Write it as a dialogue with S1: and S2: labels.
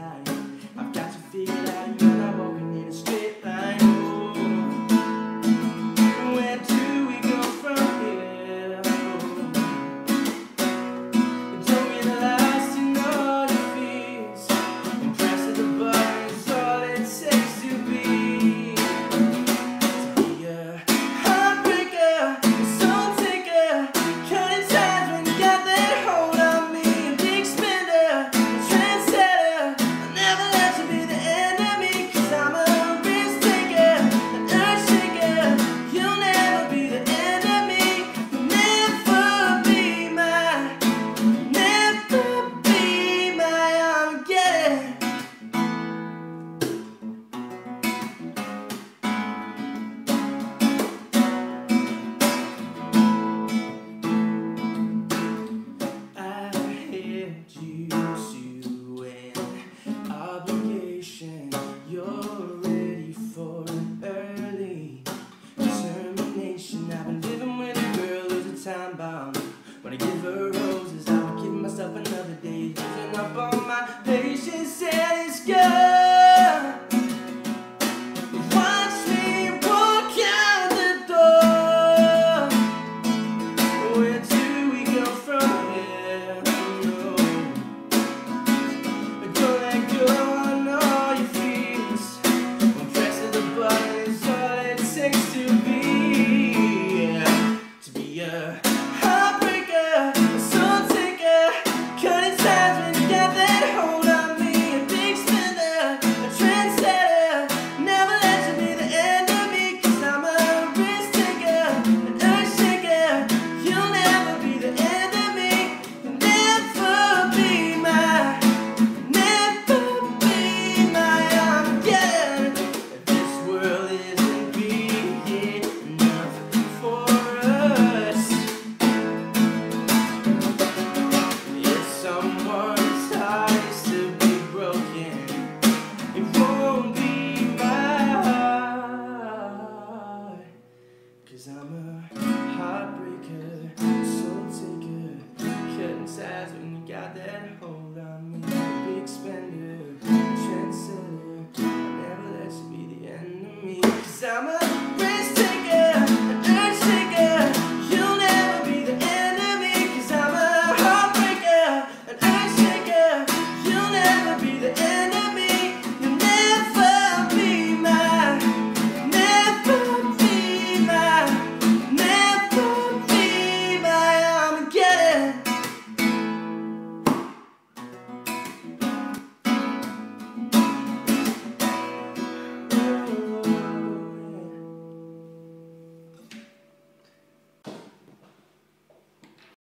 S1: your heartbreaker, soul taker. Cutting ties when you got that hold on me. Big spender, trendsetter. I'll never let you be the enemy. Cause I'm a